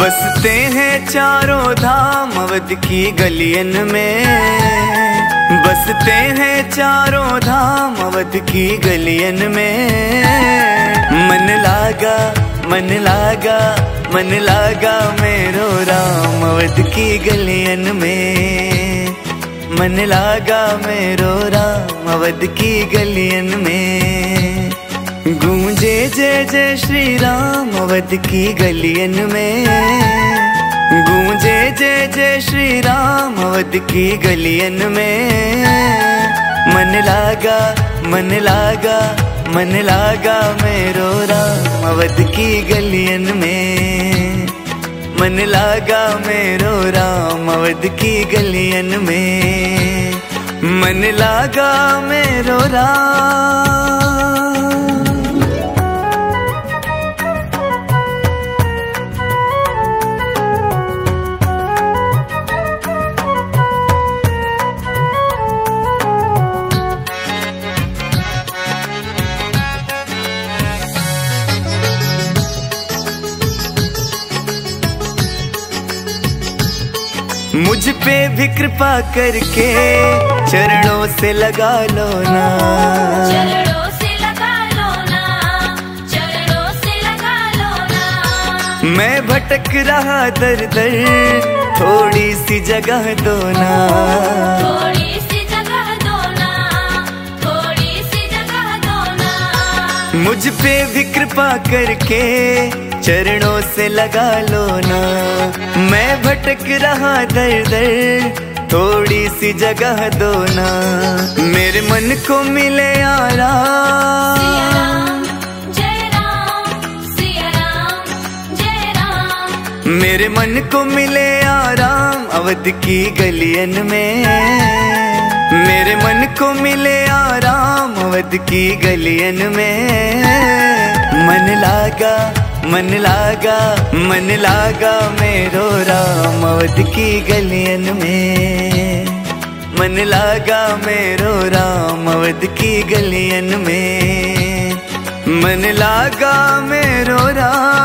बसते हैं चारों धाम अवध की गलियन में। बसते हैं चारों धाम अवध की गलियन में। मन लागा मन लागा मन लागा मेरो राम अवध की गलियन में। मन लागा मेरो राम अवध की गलियन में। गूंजे जय जय जय श्री राम, अवध की गलियन में। गूंजे जय जय श्री राम, अवध की गलियन में। मन लागा मन लागा मन लागा मेरो राम, अवध की गलियन में। मन लागा मेरो राम, अवध की गलियन में। मन लागा मेरो राम। मुझ पे भी कृपा करके चरणों से लगा लो ना। चरणों से लगा लो ना। चरणों से लगा लो ना। मैं भटक रहा दर दर थोड़ी सी जगह दो ना। थोड़ी सी जगह दो ना। थोड़ी सी जगह दो ना। मुझ पे भी कृपा करके चरणों से लगा लो ना। भटक रहा दर दर थोड़ी सी जगह दो ना। मेरे मन को मिले आराम राम जय राम सिया राम जय राम मेरे मन को मिले आराम अवध की गलियन में। मेरे मन को मिले आराम अवध की गलियन में। मन लागा मन लागा मन लागा मेरो राम अवध की गलियन में। मन लागा मेरो राम अवध की गलियन में। मन लागा मेरो राम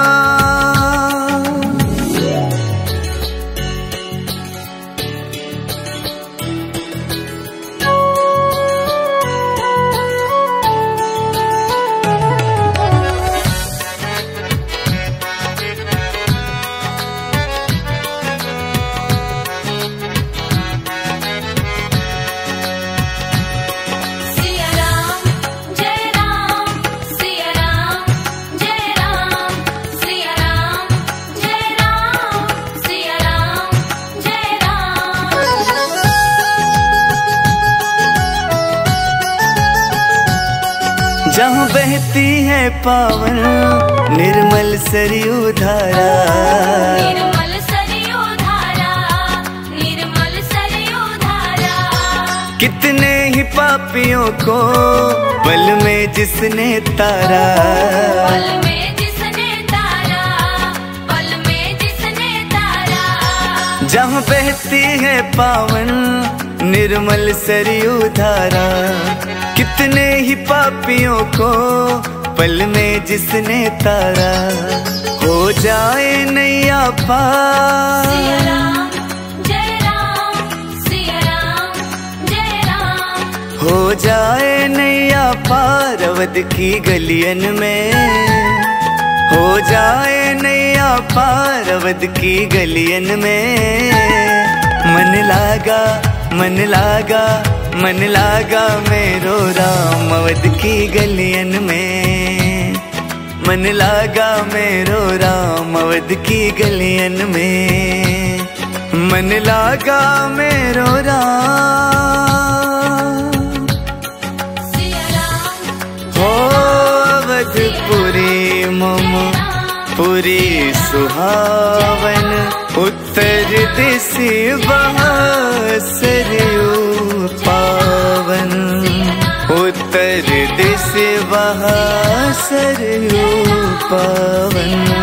जहाँ बहती है पावन निर्मल सरयू धारा। निर्मल सरयू धारा निर्मल सरयू धारा। कितने ही पापियों को पल में जिसने तारा। पल में जिसने तारा पल में जिसने तारा। जहाँ बहती है पावन निर्मल सरयू धारा। कितने ही पापियों को पल में जिसने तारा, हो जाए नैया पार। हो जाए नैया पार, अवध की गलियन में। हो जाए नैया पार, अवध की गलियन में। मन लागा मन लागा मन लागा मेरो राम, अवध की गलियन में। मन लागा मेरो राम, अवध की गलियन में। मन लागा मेरो राम। हो अवधपुरी मम, पुरी सुहावन, उत्तर दिशि सरयू उत्तर दिशि सरयू पावन